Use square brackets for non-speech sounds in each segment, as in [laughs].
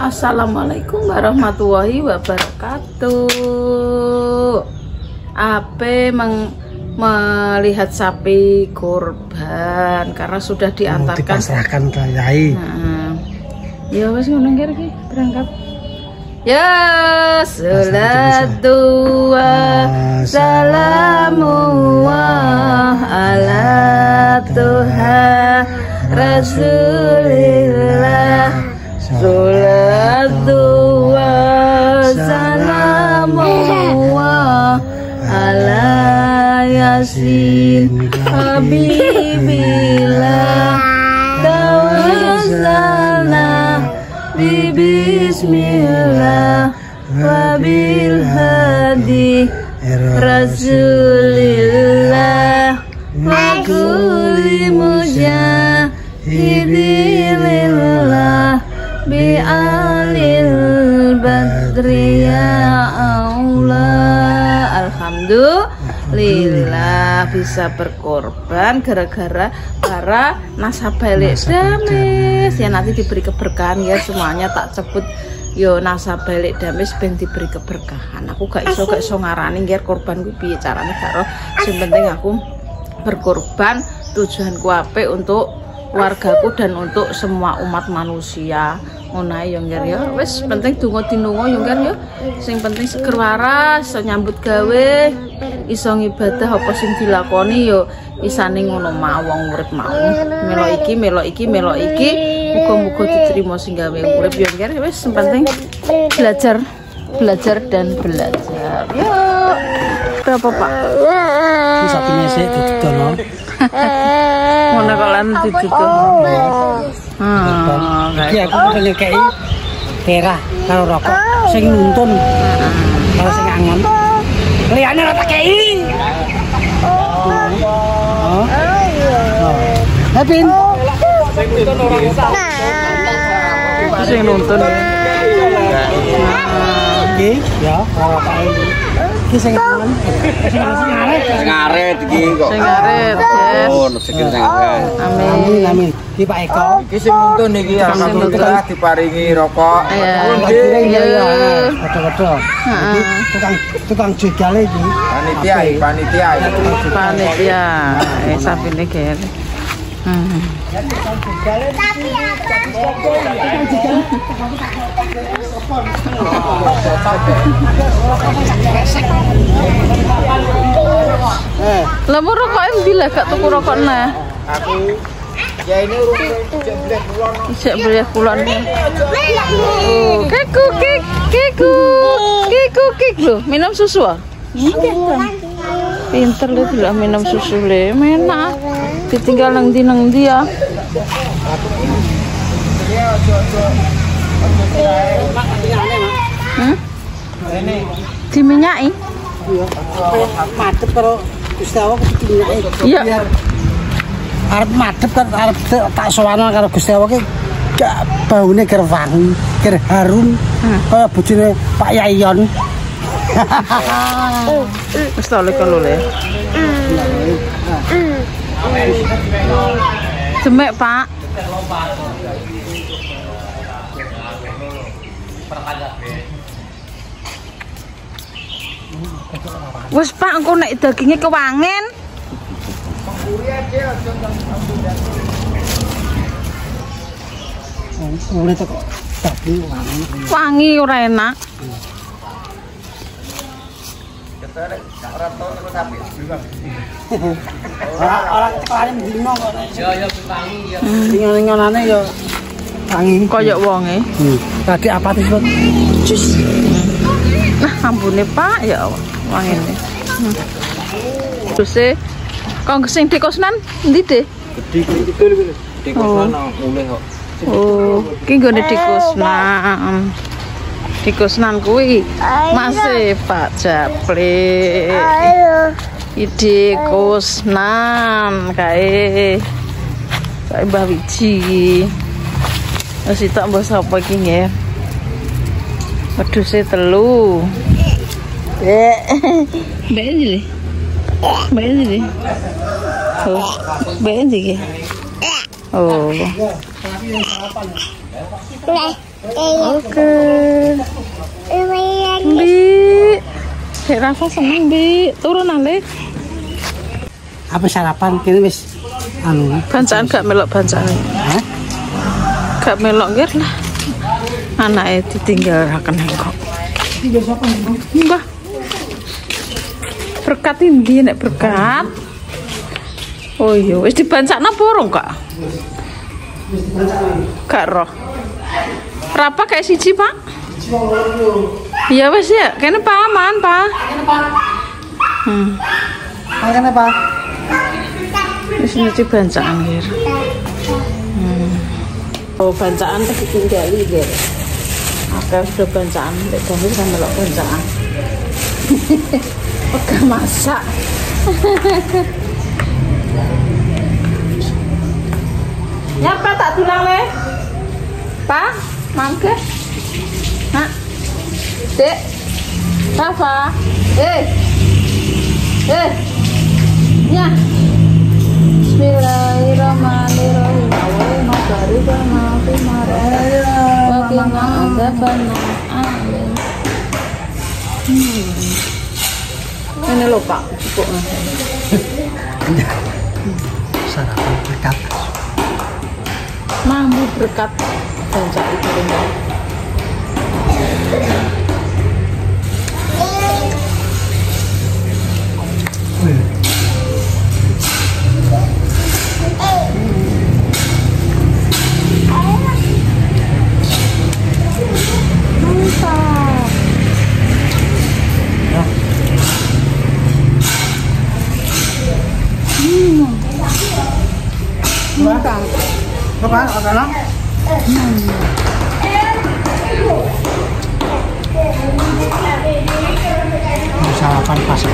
Assalamualaikum warahmatullahi wabarakatuh. Ape meng, melihat sapi kurban karena sudah diantarkan. dipasrahkan ke Yai. Nah, ya wes ngono iki berangkat. Ya salatu wa salamu wa ala Tuhan Rasulillah Salatu wa salamu wa ala yasin habibillah tawassalna bi bismillah wa hadi rasulillah wa kulli alil badri ya Allah Alhamdulillah bisa berkorban gara-gara para nasabah damis. Ya nanti diberi keberkahan ya semuanya tak sebut yo nasabah balik damis ben diberi keberkahan. Aku gak iso gak iso ngarani nggih korban ku piye carane karo sing penting aku berkorban tujuanku apik untuk keluargaku dan untuk semua umat manusia. Ngono ae yo ngger ya. Wis penting donga dinunga yo ngger ya. Sing penting seger waras nyambut gawe iso ngibadah apa sing dilakoni yo isane ngono mawong urip mau melo iki melo iki melo iki. Muga-muga diterima sing gawe urip yo ngger wis penting belajar belajar dan belajar. Yo berapa pak Ini satu mesek ditutono. ngono kok lan ditutup hmm Iki aku udah nyekei perah karo rokok sing nuntun karo sing angon. Liyane ora tak kei. Hapin. sing nonton Iki ya rokok iki. Iki sing angon. Sing angon sing ngaret. ngaret iki kok. sing ngaret yes Oh, segera sangat. amin Amin amin. Iki Pak Eko. Iki sing nuntun iki alhamdulillah diparingi rokok. ya iya iya iya. Tukang tukang iki. Panitia, panitia. panitia eh sapine hmm. Mau rokok endi lah gak tuku rokok nah Aku ya ini cek blek kulon. Isek beli kulon. Oh keku kik keku keku kik lo minum susu ah? Pinter lo tidak minum susu le mena ditinggal nang di nang dia hmm? madep karo kudu dinyaki. Iya. Biar arep madep kan arep te- tak sowan karo Gusti Allah ki gak baune ger wangi, ger harum. Kaya bojone Pak Yayon. wis tak le Demek pak. Wes pak engko nek dagingnya kewangen. Mulai teko daging wangi. wangi ora enak Ora ora kemarin dino kok. Ringan-ringanane wangi. koyok wonge Hmm. Tadi apa Bos? Cus. Nah ampune pak ya wangine hmm. Terus e kok sing di kosnan endi deh Gede iki betul betul. Di Oh. kok. Oh, ki nggone dikusnan. Dikusnan kuwi masih Pak Japli. Iki kusnan kae. Kae Mbah Wiji. Wis tak mbah sapa iki nggih. Wedhuse telu. Mbak Mbak Oh, Mbak Oh. Oke. Bi. Dek Rafa seneng, Bi. Turun ale. Apa sarapan kini wis anu. Bancaan gak melok bancaan. Hah? Gak melok nggih lah. Anake ditinggalkan kok. Mbah. Berkat indi nek berkat. Oh iya, wis dibancakna apa urung, Kak? Gak roh. Berapa kayak siji, Pak? Iya wis ya, kene paman, Pak. Hmm. Makan apa? Wis nyuci bancaan nggih. Hmm. Oh, bancaan tadi tinggali nggih. Oke, sudah bancaan, lek dami kan melok bancaan. [laughs] Oke, masak. [laughs] Ya, Pak, tak tulang le. Pak, mangke. Nak. Dek. Rafa. Eh. Eh. Ya. Bismillahirrahmanirrahim. Allahumma barik lana fi ma razaqtana wa qina adzabannar. Amin. Hmm. Ini lho Pak, cukup Sarapan berkat. Mampu berkat banyak itu rumah. Mantap. Mantap. Apa? Apa lah? Sarapan pasar.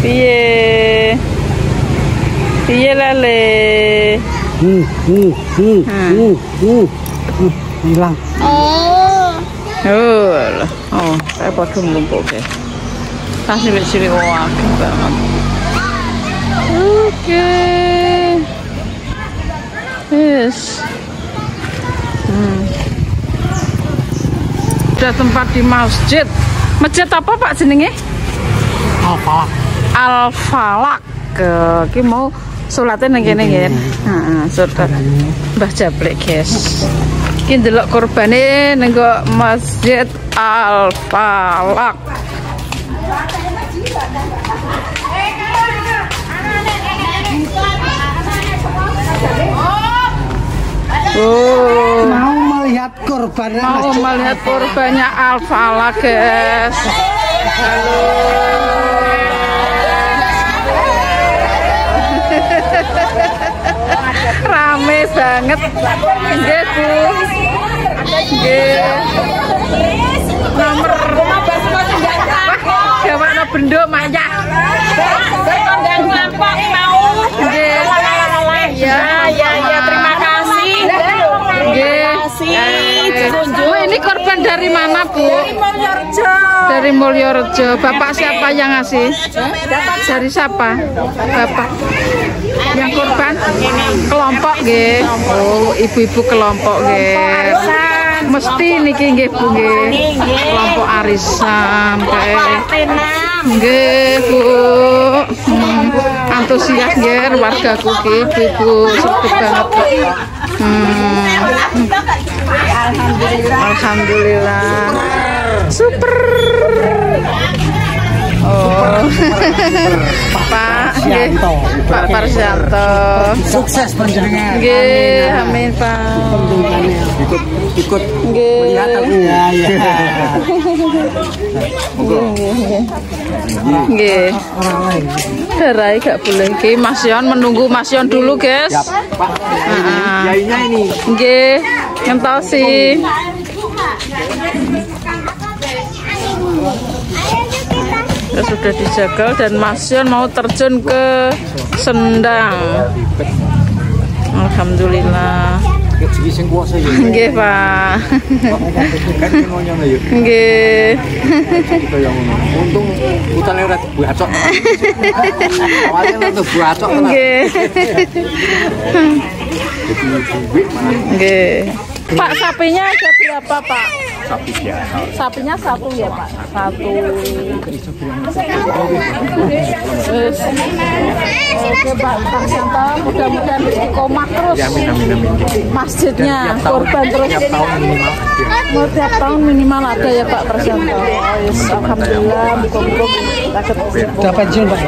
Piye? Piye lale? Hmm, hmm, hmm, hmm, hmm, hmm, hilang. Oh, lah. oh, saya potong lumpur ke. Lihat sini wah, banget. Oke. Yes. Hmm. Udah tempat di masjid. Masjid apa Pak jenenge? Apa? Al Falak. Ke ki mau salatnya nang kene nggih. Heeh, salat Mbah Jablek, guys. Ki ndelok kurbane nggo Masjid Al Oh, Mau melihat korban mau melihat korbannya Al Falak, guys. Rame banget. Nggih, Bu. Nggih. Nomor Jawabno bendo mayat. Nggih. Ya, ya, ini korban dari mana, Bu? Dari Mulyorejo. Bapak siapa yang ngasih? Dari siapa? Bapak. Yang korban? Kelompok nggih. Oh, ibu-ibu kelompok nggih. Mesti niki nggih Bu nggih. Kelompok arisan. Nggih, Bu. Antusias nggih wargaku ki ibu sepuh banget. Hmm. Alhamdulillah. Super. Oh. Pak, nggih. Pak Parsianto. Sukses panjenengan. Nggih, amin Pak. Ikut ikut Nggih. Ya, ya. Nggih. Orang lain. Darai gak boleh. Ki Mas Yon menunggu Mas Yon dulu, guys. Pak, Heeh. yainya ini. Nggih, ngentosi. Ya, sudah dijagal dan Mas Yon mau terjun ke Sendang. Alhamdulillah. Nggih, Pak. Nggih. Untung utane ora dibuacok. Awalnya. Nggih. Nggih. Pak, sapinya ada berapa, Pak? sapi biasa. Sapinya satu ya, Pak? Satu. Oke, Pak. Pak Santo, mudah-mudahan istiqomah terus. Ya amin amin amin. Masjidnya, korban terus. Tiap tahun minimal ada. Mau tiap tahun minimal ada ya Pak Presento. Yes, Alhamdulillah, buka-buka. Udah pensiun Pak.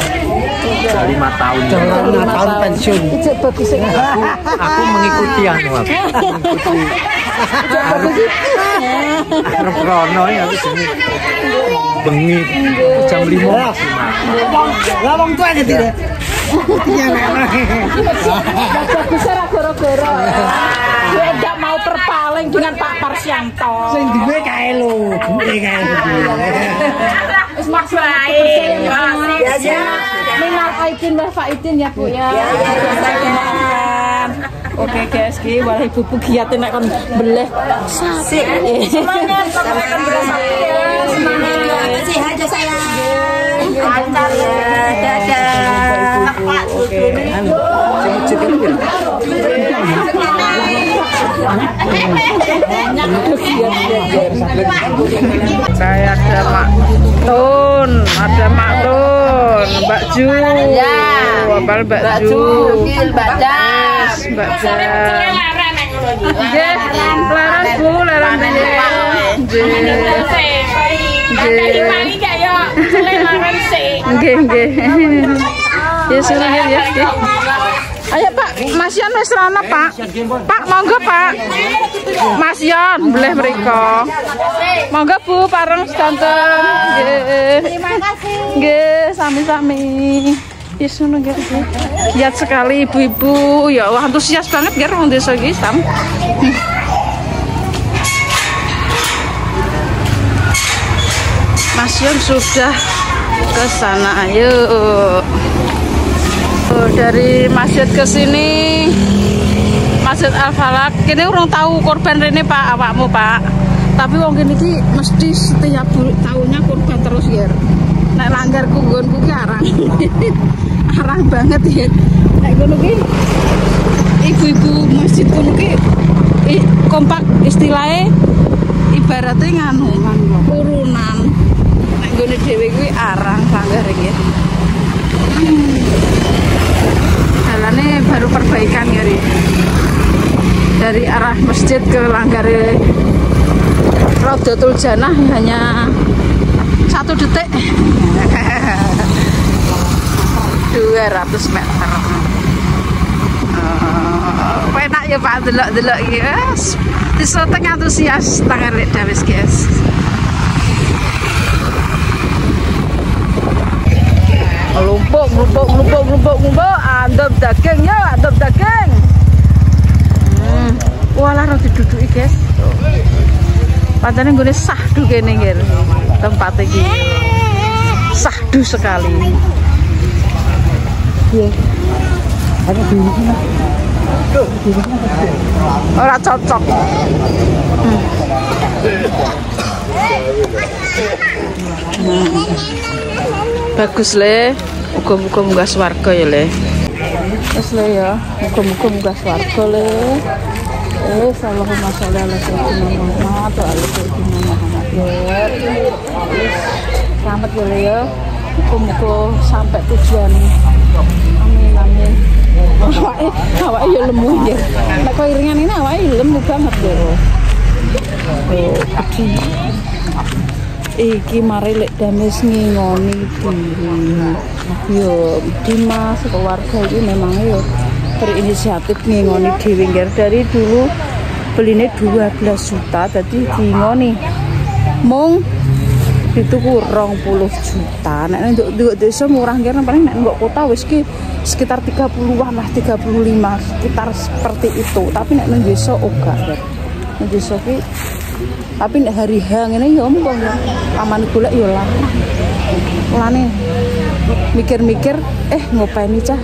Sudah lima tahun. ya. Udah lima tahun pensiun. Ijek bagus ya. Aku [laughs] mengikuti anu aku. Mengikuti. Arep rono ya aku sini. Bengi jam 5 maksimal. Lah wong tua gitu deh. Iya Bagusnya ra goro-goro. Dia tidak mau terpaling dengan Pak Parsianto. Sing duwe kae lho, duwe kae. [laughs] Wis maksud baik. Ya. Minal aidin wal faidin ya Bu ya. Oke guys, ki walau ibu bu giat nek kon beleh sapi. Semangat, semangat. Sehat ya sayang. Lancar ya. Dadah. Oke. Saya ada Mak Tun, ada Mak Tun, Mbak Ju. Ya. Wabal Mbak Ju. Mbak Jam. Yes, Mbak Jam. Nggih, laras Bu, laras piye? Nggih. Nggih, nggih. Ya suruh ya, ya. nggih. Ayo Pak, Mas Yon wis rono Pak. Pak, monggo Pak. Mas Yon, boleh mereka. Monggo Bu, pareng sedanten. Nggih. Terima kasih. Nggih, sami-sami. Yes, ngono. Bu. Giat sekali ibu-ibu. Ya Allah, antusias banget nggih wong desa iki, Sam. Mas Yon sudah ke sana. Ayo. Oh, dari masjid ke sini Masjid Al Falak kini urung tahu korban rene Pak awakmu Pak. Tapi wong kene iki mesti setiap tahunnya korban terus ya nek langgar kugonku ki arang. [laughs] Arang banget ya nek ngono ki ibu-ibu masjid kono ki kompak istilahnya ibaratnya nganu urunan. Nek nggone dhewe kuwi arang langgar iki jalannya baru perbaikan ya Ri. dari arah masjid ke Langgare Raudatul Janah hanya satu detik [laughs] 200 meter Oh, enak ya Pak delok-delok yes. Disoteng antusias tangan lek dawis guys Lumpuk, lumpuk, lumpuk, lumpuk, lumpuk. Andop daging ya, andop daging. Hmm. Walah roti duduki, guys. Pancene nggone sahdu kene nggih. Tempat iki. Sahdu sekali. Sini. Ora cocok. Hmm. Bagus le. Muga-muga munggah swarga ya le. Wes le ya. Muga-muga munggah swarga le. Eh, Allahumma sholli ala sayyidina Muhammad wa ala sayyidina Muhammad ya. Wes, Selamat ya le ya. Muga-muga sampai tujuan. Amin amin. Awake awake ya lemu ya. Nek kok iringan ini awake lemu banget ya. Oh, gede. Iki mari lek dames ngingoni diri. Yo Dimas keluarga ini memang yo berinisiatif dhewe ngger dari dulu beline 12 juta tadi ngingoni mung dituku rong puluh juta. Nek untuk untuk desa murah kira paling nek nggak kota wis ki sekitar 30-an lah 35 sekitar seperti itu. Tapi nek nang desa oga ya nang desa ki tapi nek hari H ngene ya ompong ya. Aman golek ya lah. Mulane mikir-mikir eh ngopeni cah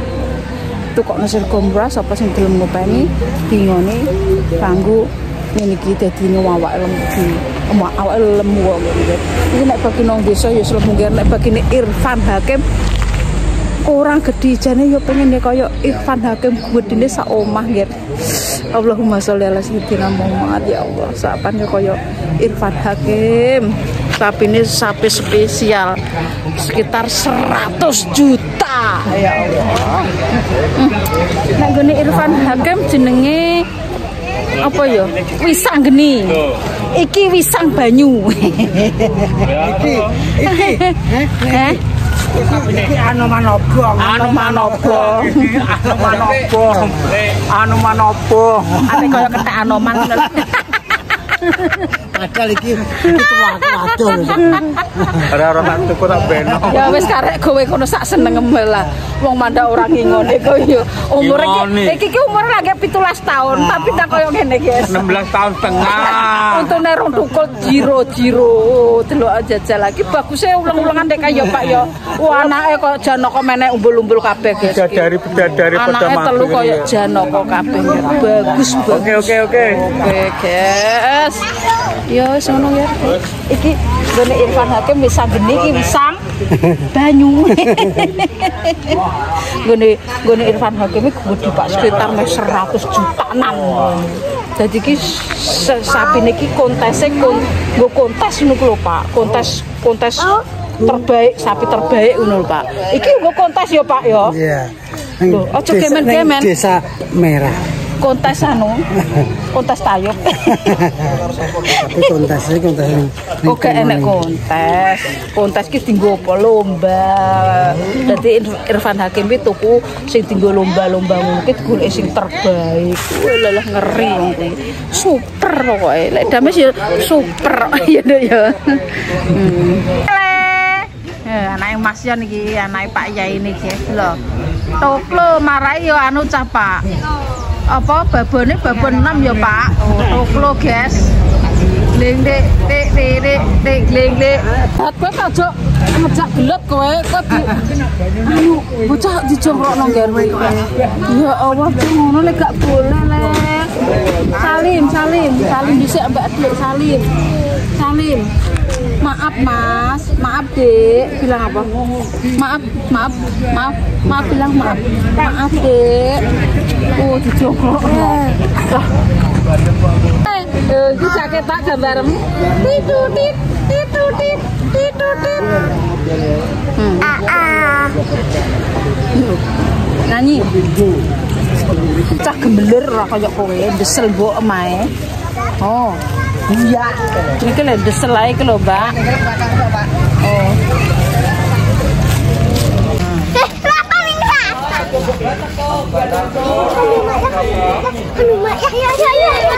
ditukokno Sergom Bra sapa sing gelem ngopeni dingone kanggo ngene iki dadi awake lemu awake lemu kok ngene iki nek bagi nang desa ya lemu ngene nek bagi Irfan Hakim orang gede jane yo pengen ya kaya Irfan Hakim gedine sak omah nggih. Allahumma sholli ala sayyidina Muhammad ya Allah. Sapan ya kaya Irfan Hakim. Tapi ini sapi spesial sekitar 100 juta ya Allah. Hmm. Nek gone Irfan Hakim jenenge apa ya? Wisang geni. Iki wisang banyu. Iki iki iki anu manobo. Anu manobo. Anu manobo. Anu manobo. Ane kaya ketek anoman. Padahal iki iki waduh lho. Ora ora tak tuku tak beno. Ya wis karek kowe kono sak senengem lah. Wong mandak ora ngingone kok yo. Umur Ngingoni. iki iki iki umur lagi 17 tahun, tapi tak koyo ngene, guys. 16 tahun setengah. Untune rong tukul jiro-jiro. Delok jajal lagi bagusnya ulang-ulangan dek kaya Pak yo. Wah anake kok Janaka menek umbul-umbul kabeh, guys. Bidadari bidadari pada Anake telu mati. kaya Janaka kabeh. Bagus banget. Oke oke oke. Oke, guys. Ya wis ngono ya. Iki gone Irfan Hakim wis geni iki wisang banyu. [laughs] gone gone Irfan Hakim iki gede Pak sekitar mes 100 jutaan. Jadi iki sapi niki kontesnya kon nggo kontes ngono lho Pak. Kontes kontes terbaik sapi terbaik ngono Pak. Iki nggo kontes ya Pak ya. Iya. Desa- gemen-gemen. Desa merah. Kontes anu. Kontes tayub. Tapi kontes iki kontes ini. Oke enek kontes. Kontes ki tinggo apa lomba. Dadi Irfan Hakim itu tuku sing tinggo lomba-lomba ngono ki golek sing terbaik. Wah lelah ngeri wong kuwi. Super pokoke. Lek dames ya super ya ya. Anake Mas Yon iki, anake Pak Yai niki lho. Toklo marai yo anu cah Pak. Apa babone babon 6 ya Pak. Oh, toklo guys. Gling dek dek dek dek gling dek. Hat kowe kajok ngejak gelet kowe kok di anu bocah dijongkrokno ngene kowe. Ya Allah ngono lek gak boleh le. Salim salim salim dhisik Mbak Dik salim. Salim. Maaf Mas, maaf Dek, bilang apa? Maaf, maaf, maaf, maaf bilang maaf. Maaf Dek. Oh, dijongkrok. Lah, Eh, iki jaket tak gambar. Titutit, titutit, titutit. Hmm. Nyanyi. Cah gembelir ora kaya kowe, desel mbok emae. Oh. Iya. Iki lho desel ae iki lho, Mbak. Oh. Ya ya ya ya.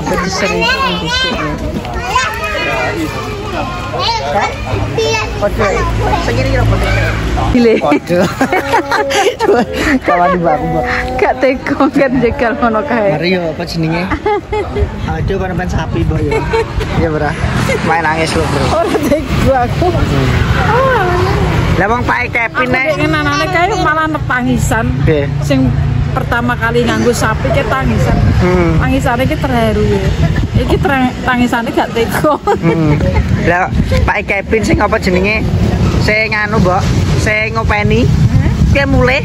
Apa desel iki desel. Gile. Waduh. Kawan di baku, Mbak. Gak teko kan jegal ngono kae. Mario apa jenenge? Aduh kan main sapi, Mbak ya. Iya, Bro. Main nangis lho, Bro. Ora aku. Lah wong Pak Kevin nek pengen anane kae malah nepangisan. Nggih. Sing pertama kali nganggo sapi ke tangisan. Hmm. Tangisane ki terharu ya. Iki tangisane gak teko. Hmm. [laughs] Lah Pak Kevin sing apa jenenge? Sing anu, Mbok. Sing ngopeni. Ki mulai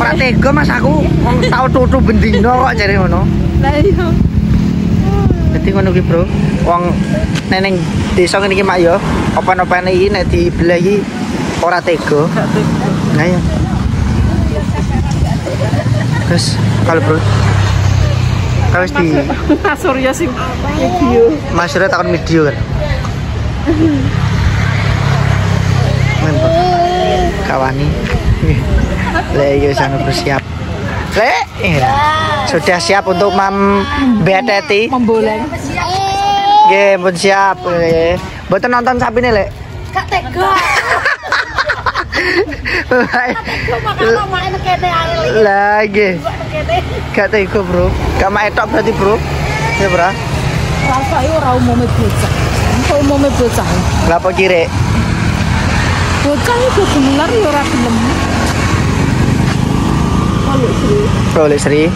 Ora tega Mas aku wong tau tutu bendino kok jare ngono. Lah iya. Dadi ngono ki, Bro. Wong neneng desa ngene iki Mak ya, apa-apane iki nek dibelah iki ora tega. Teko. Nah ya. Terus kalau bro, kalau di Mas Surya sing video. Mas Surya takon video kan. Mantap. Kawani. Le yo sana bersiap. Le, iya. sudah siap untuk mam beteti. Memboleng. Nggih, pun siap. Nggih. Mboten nonton sapine, Lek. Gak tega. Makan makan kene ae. Lagi. Gak tega, Bro. Gak mak etok berarti, Bro. Ya, Bro. Rasa iki ora umume bocah. Kok umume bocah. Lapa kire? Bocah itu gemelar ya ora gelem. Bro, Lek Sri.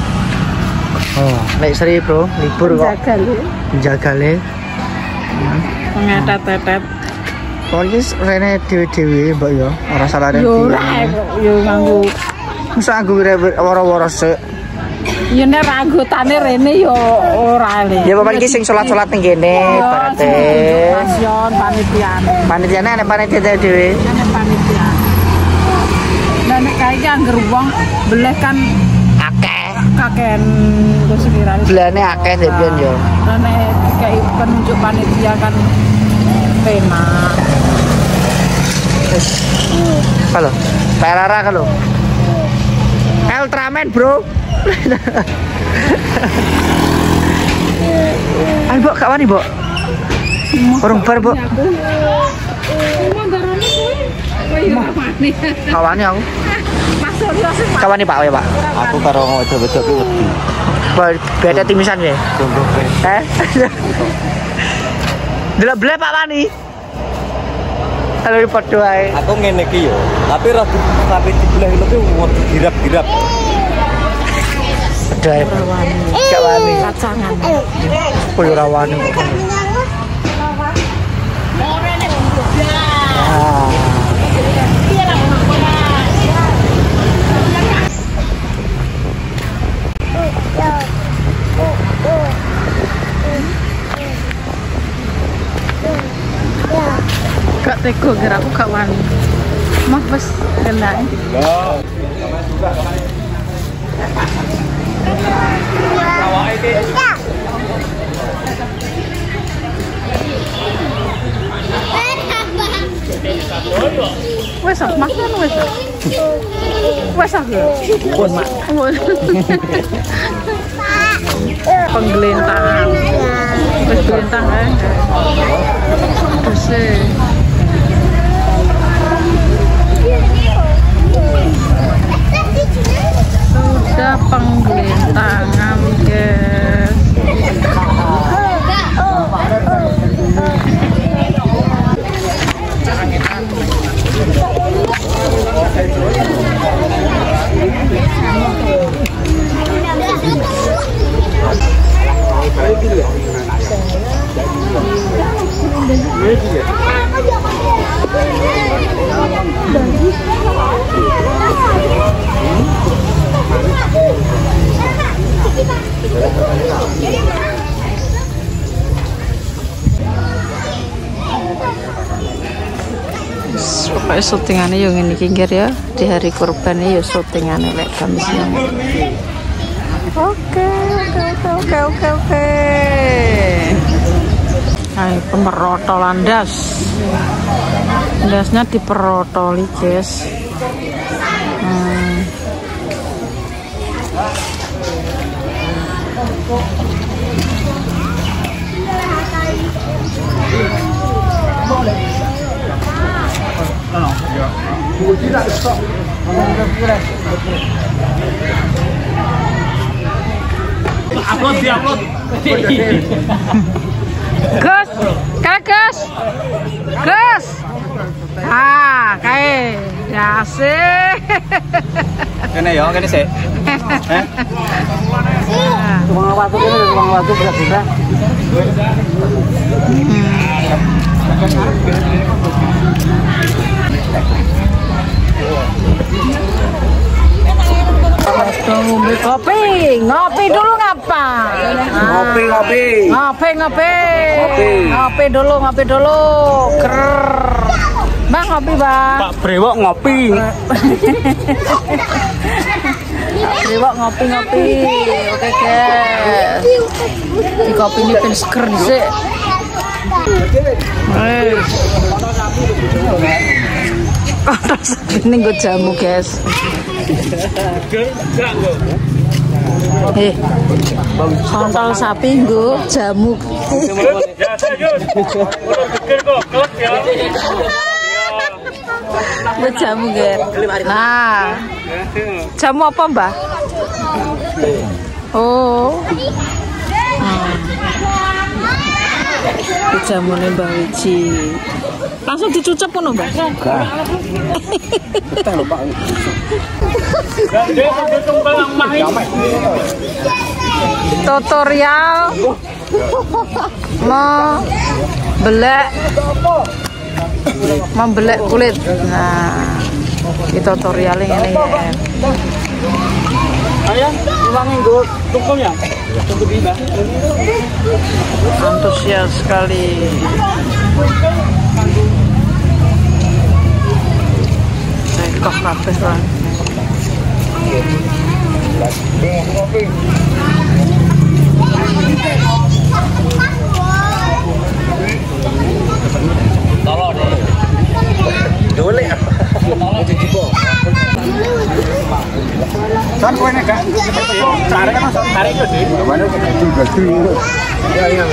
Oh, Lek Sri, Bro, libur kok. jagal ya. Jagale. Ngetet-tetet. Pokoknya rene dewe-dewe, Mbak ya. Ora salah rene. Yo ora yo nganggo Masa aku woro-woro sik. yo nek anggotane rene yo ora le. Ya papan iki sing salat-salat ning kene, barate. Pasion panitiane. Panitiane ana panitia dhewe. Nek panitia. Lah nek kae iki angger wong beleh kan Akeh. kaken ku sekiranya. Belane akeh dek pian yo. Nek kayak penunjuk panitia kan penak. Halo. Pak Rara halo. Ultraman, Bro. Ayo, Mbok, gak wani, Mbok. Orang bar, Mbok. Gak wani aku. Wani, Pak, ya, Pak. Aku karo ngocok-ngocok ki wedi. Beda timisan ya. Eh? Delok bele Pak Wani. Halo di podo ae. Aku ngene iki yo, tapi ra di- tapi di belah itu ki girap-girap. Podo ae. Gak wani. Kacangan. Kulo ra wani. Ah. Gak tega gerak aku gak wani. Mah wis kena. Wes ah, makan wes. Wes ah. Pun mak. Wes gelintang eh. sudah penggelintangan guys syutingannya yang ini kinggir ya. Di hari kurban ya syutingannya lek kamisnya oke oke oke oke oke oke. Hai, pemerotolan das. Dasnya diperotoli guys Gus, kayak Gus, Gus. Ah, kayak ya sih. Kene yo, kene sik. Eh? Tukang waktu kene tukang waktu berat juga. Ngombe kopi, ngopi dulu ngapa? Ngopi ngopi. Ngopi, ngopi. Ngopi. Ngopi dulu, ngopi dulu. Ker. Bang, ngopi, Bang. Pak Brewok ngopi. Dewa ngopi-ngopi. Oke, guys. Di kopi ini pin seger sih. Wes. Terus ini gue jamu, guys. Eh, kontol sapi gue jamu. Gue jamu, guys. Nah, jamu apa, Mbah? Oh. Hmm. Ini jamune Mbah Wiji. Langsung dicucep ngono, Mbak. Tutorial membelek membelek kulit. Nah, ini tutorialnya ini ya. Ayah, uangnya gue tukum ya? Iba. Antusias sekali. Cekok kabeh lah. Kan kowe nek gak cari kan cari itu sih. Ya iya.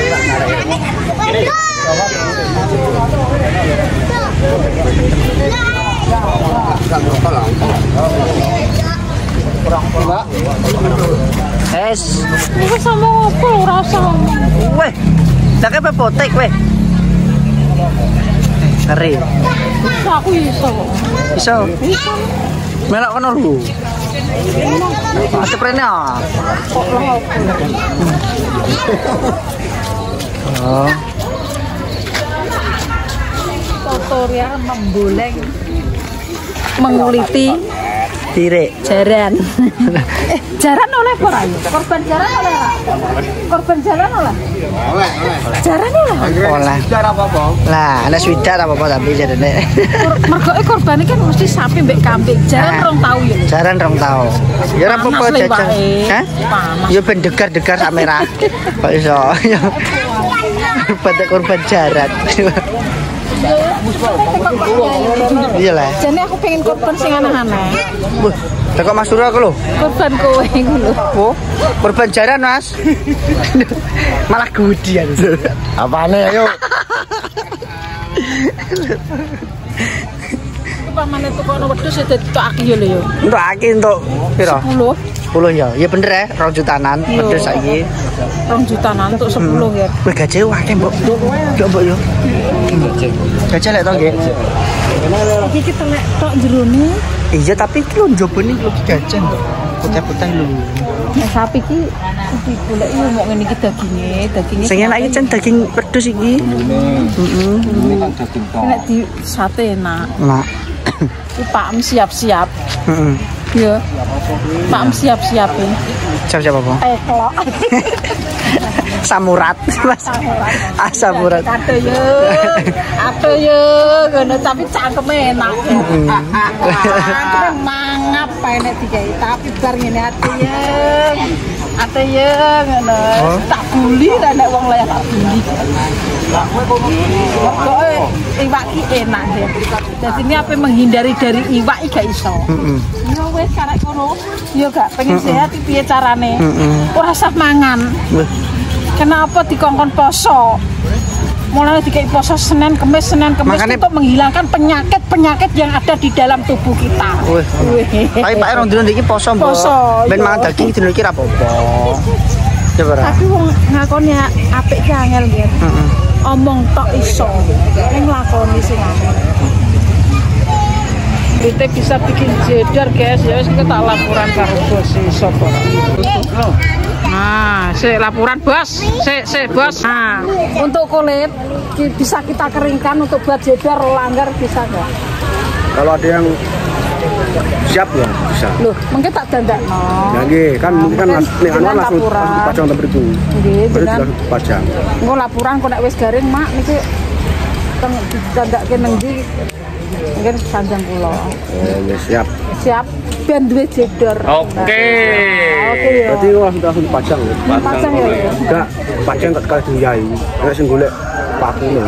Es. Ini sama apa? Rasa Weh. Tak apa potek weh. Keri. aku iso kok. Iso. Melak kono lho. Ate prene ah. Oh, Tutorial memboleng menguliti tirik. jaran. [laughs] eh, jaran oleh apa? Korban jaran oleh? Korban jaran oleh? Jaran oleh? Olah. Cara apa-apa? Lah, ana swidak apa-apa tapi. Kor- Mergo korban iki kan mesti sapi mbek kambing. Jaran Ah. rong tau ya. Jaran rong tau. Ya ora apa-apa jajan. Hah? Ya ben degar-degar sak merah. [laughs] Kok iso? Ya. Pada korban jaran. Iya lah. Jadi aku pengen korban sing. Wah, teko Mas Surya aku lho. Korban kowe ngono. Oh, korban jaran, Mas. [laughs] Malah gudian. Apane ayo? Pamane wedhus ya dadi tok aki ya lho ya. Untuk aki untuk piro? 10 10 ya. Ya bener ya, 2 jutanan Iya. wedhus saiki. 2 jutaan untuk 10 ya. Gajah akeh, Mbok. Yo, Mbok yo. Gajah lek to nggih. Iki kita lek tok jerone Iya, tapi iki lho njobone lho gajah. Putih-putih lho. Nah, sapi ki kudu golek yo mau ngene iki daginge, daginge. Sing enak iki cen daging iki. Heeh. Ini kan daging tok. nek di sate enak. Iki Pak Em siap-siap. Heeh. Ya. Pak siap-siap ya. Siap-siap apa? Eh. [laughs] Samurat, Mas. Ah, samurat. Ate yo. Ate yo ngono tapi cangkeme enak. Cangkeme mangap pae nek digawe tapi bar ngene ate yo. Ate yo ngono. Tak buli lah nek wong layak tak buli. Pokoke iwak ki enak deh. Jadi ini apa menghindari dari iwak iki gak iso. Heeh. Ya wis karek kono. Ya gak pengen sehat piye carane? Ora usah mangan. Kenapa dikongkon poso? Mulai dikai poso Senin Kemis Senin Kemis Makanya- untuk menghilangkan penyakit-penyakit yang ada di dalam tubuh kita. wih. Tapi Pak Rong dino iki poso, Mbok. Poso, Ben iya. mangan daging dino iki ra apa-apa. Tapi wong ngakoni apik ki angel nggih. Heeh. Omong tok iso. Ning nglakoni sing angel. Kita bisa bikin jedar guys ya wis kita tak laporan karo bos si sapa. Nah, si laporan bos, si si bos. Nah, untuk kulit bisa kita keringkan untuk buat jedar langgar bisa nggak? Kalau ada yang siap ya bisa. Loh, mungkin tak dandak no. Ya nggih, kan mungkin kan nek anu langsung dipajang tempat itu. Nggih, dengan langsung dipajang. Engko laporan kok nek wis garing mak niki teng didandakke nang ndi? Mungkin sanjang kula. Ya, ya siap. Siap ben duwe jedor. Oke. Oke ya. Berarti langsung langsung dipajang ya. Pasang ya. ya. Enggak, pajang gak sekali diyai. Nek sing golek paku lho.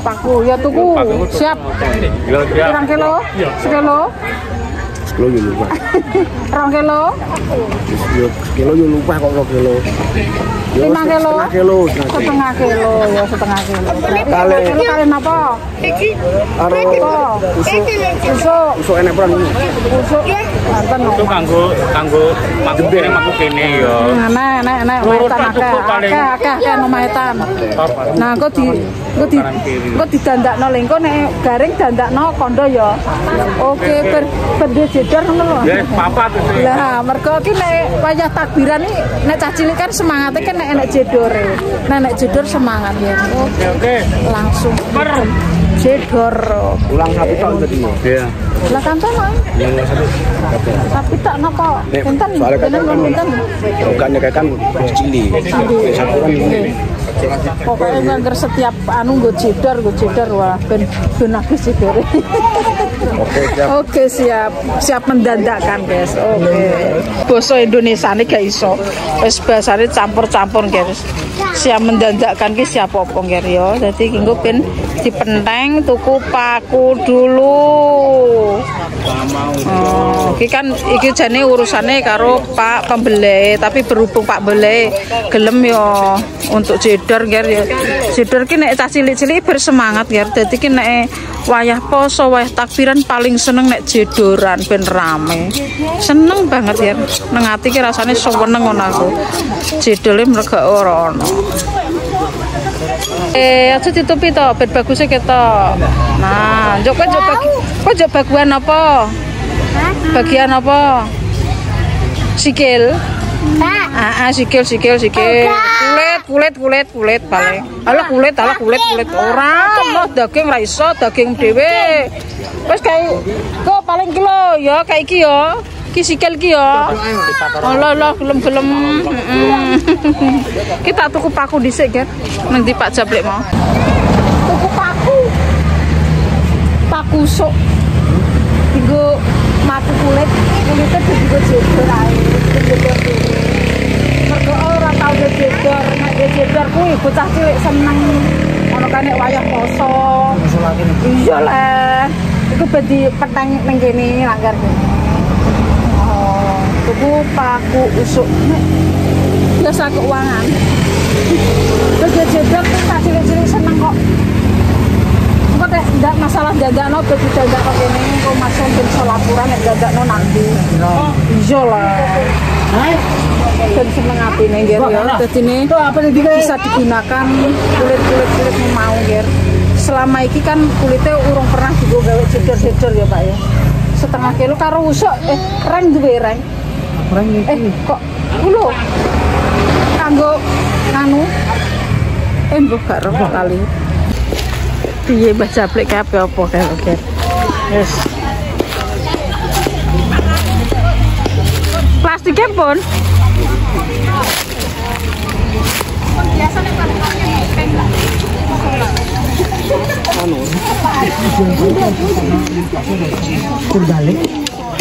Paku ya tuku. Siap. Pirang kilo? Sekilo? Kilo yo lupa. [laughs] Rong kilo, Yo kilo yo lupa kok kilo kilo. Yo, Lima kilo? Setengah kilo. setengah kilo. setengah kilo ya setengah kilo. Kali Kilo kali napa? karo Apa? usuk Usuk, usuk enek perang. usuk. Banten no. itu kanggo kanggo maku kene maku kene ya Enak, enak, enak. Maetan akeh, akeh, akeh, akeh maetan. Nah, kok di kok di kok didandakno lengko nek garing dandakno kondo ya. Oke, ber berde jedor ngono lho. ya papa tuh sih Lah, mergo ki nek wayah takbiran iki nek cah cilik kan semangate kan nek enek jedore. Nek nek jedor semangat ya. oke oke Langsung jedor. Ulang satu tahun tadi. iya Lah. Yang satu. Tapi tak napa? Pinten? soalnya kan Pinten kan bukan ya kan cili. Yang satu kan. Pokoknya ngangger setiap anu nggo jedor, nggo jedor wah ben ben akeh jedore. Oke, siap. [laughs] Oke siap, siap mendandakkan guys. Oke. Boso Indonesia ini gak iso. Wis bahasane campur-campur guys. Siap mendandakkan ki siap apa guys ya. Dadi kinggo ben dipenteng tuku paku dulu. Oh, kan iki jane urusane karo Pak pembeli, tapi berhubung Pak beli gelem yo untuk jedor ger ya. Jedor ki nek cah cilik-cilik bersemangat ger. Dadi ki nek wayah poso, wayah takbiran paling seneng nek jedoran ben rame. Seneng banget ya. Nang ati ki rasane seneng ngono aku. Jedole mergo ora ono. Eh, aja ditutupi to, ben bagusnya kita. Nah, njok kok njok bagi, kok njok bagian apa? Bagian apa? Sikil. Ah, ah, sikil, sikil, sikil. Kulit, kulit, kulit, kulit paling. Alah kulit, alah kulit, kulit. Ora, no daging ra iso, daging dhewe. Wis kae kok paling kilo ya kayak iki ya. Ki sikil ki ya. Allah Allah gelem-gelem. Kita tuku paku dhisik, kan. Nang di Pak Jablek mau. Tuku paku. Paku sok. Digo matu kulit, kulitnya digo jedor ae. Mergo ora tau dia jedor, nek dia jedor kuwi bocah cilik seneng. Ono kan nek wayah poso. Iya lah. Iku ben dipeteng ning kene langgar kene. Oh, tuku paku usuk. Biasa keuangan. Kerja jedor tuh tak cilik-cilik seneng kok. Kok teh ndak masalah dadakno bagi dadakno kene kok masuk ben laporan nek dadakno nanti. Iya lah. Dan seneng atine nggih ya. Dadi ne bisa digunakan kulit-kulit kulit mau nggih. Selama iki kan kulitnya urung pernah digo gawe jedor-jedor ya Pak ya. Setengah kilo karo usuk eh reng duwe reng. Eh kok kulo kanggo nganu eh mbok gak roh kali. Piye Mbah Jablek kabeh apa kae oke. Yes. Plastiknya pun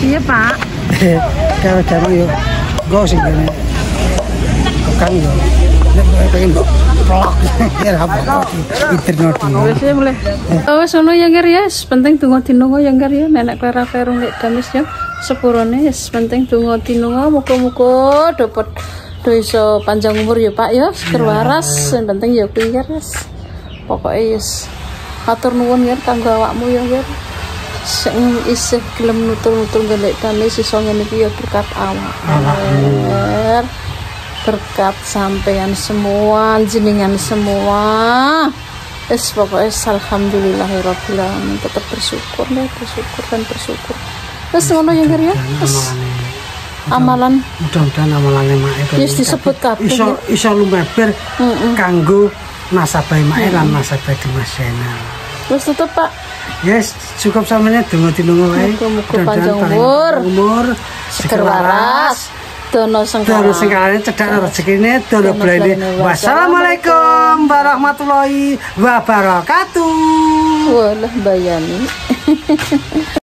iya pak kalau jamu yuk. Go sih gini. Kan yo. Pengen pelak. [laughs] Ya apa? Internet Wis ya mulai. Oh wis ngono ya Ngger ya, wis penting donga dinunga ya Ngger ya, nenek Clara Perung nek damis ya. Sepurone wis penting donga dinunga muga-muga dapat do iso panjang umur ya Pak ya, seger waras, sing penting ya kuwi wis. Pokoke wis matur nuwun Ngger kanggo awakmu ya Ngger. Sing isih gelem nutul-nutul damis iso ngene iki ya berkat awak. Berkat sampean semua jenengan semua. Es pokoknya alhamdulillahirabbil alamin tetap bersyukur deh bersyukur dan bersyukur. Terus ngono ya Ngger ya? Wes, amalan. mudah-mudahan amalannya mak itu Yes, disebut kabeh, iso iso lumeber Mm-mm. kanggo nasabah mak lan nasabah Dimas Sena terus tutup Pak yes cukup samanya dongo dinungo wae. Muga-muga panjang umur. umur seger waras. dono sengkala Terus sekarang cedak rezekine dono Dono blene. Wassalamualaikum warahmatullahi wabarakatuh. walah bayani [laughs]